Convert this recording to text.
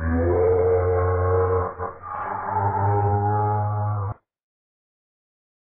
Oh.